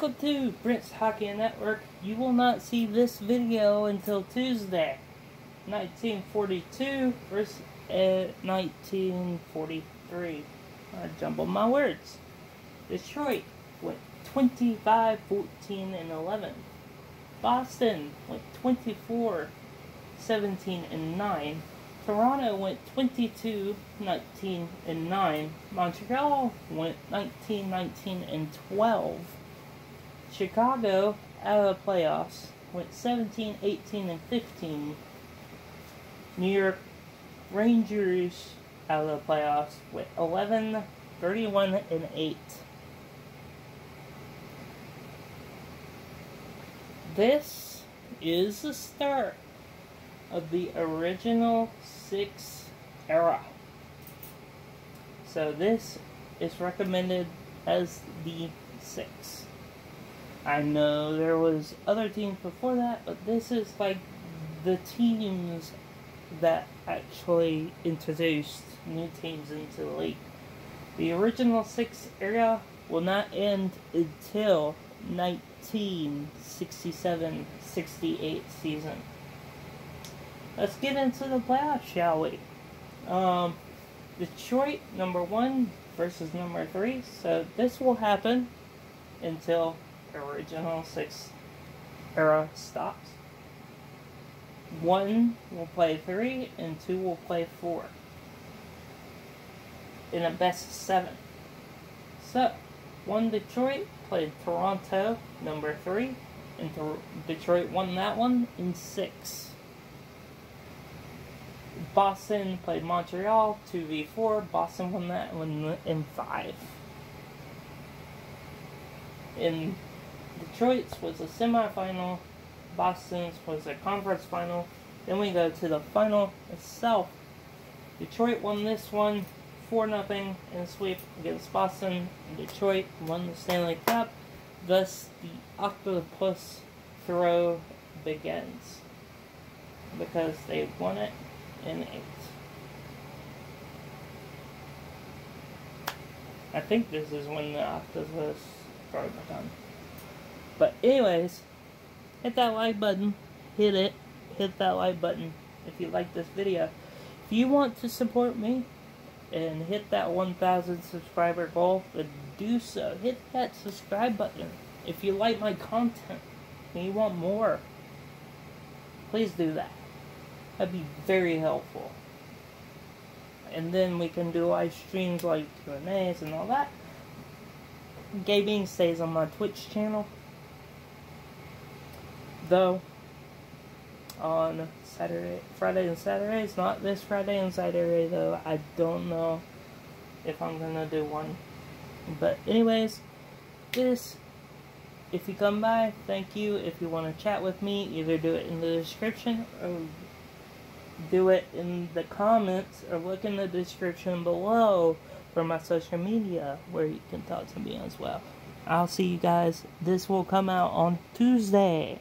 Welcome to Brent's Hockey Network. You will not see this video until Tuesday. 1942 versus uh, 1943. I jumbled my words. Detroit went 25, 14, and 11. Boston went 24, 17, and 9. Toronto went 22, 19, and 9. Montreal went 19, 19, and 12. Chicago, out of the playoffs, went 17, 18, and 15. New York Rangers, out of the playoffs, went 11, 31, and 8. This is the start of the original six era. So this is recommended as the six. I know there was other teams before that, but this is like the teams that actually introduced new teams into the league. The original six era will not end until 1967-68 season. Let's get into the playoffs, shall we? Um, Detroit number one versus number three. So this will happen until original six era stops. One will play three, and two will play four. In a best of seven. So, one Detroit played Toronto, number three, and Detroit won that one in six. Boston played Montreal, 2v4. Boston won that one in five. In Detroit's was a semifinal, Boston's was a conference final. Then we go to the final itself. Detroit won this one 4 0 in a sweep against Boston. Detroit won the Stanley Cup. Thus, the octopus throw begins. Because they won it in 8. I think this is when the octopus throw began. But anyways, hit that like button. Hit it. Hit that like button if you like this video. If you want to support me and hit that 1,000 subscriber goal, then do so. Hit that subscribe button. If you like my content and you want more, please do that. That'd be very helpful. And then we can do live streams like Q&As and all that. Gaming stays on my Twitch channel though on Saturday, Friday and Saturday. It's not this Friday and Saturday though. I don't know if I'm gonna do one. But anyways, this, if you come by, thank you. If you want to chat with me, either do it in the description or do it in the comments or look in the description below for my social media where you can talk to me as well. I'll see you guys. This will come out on Tuesday.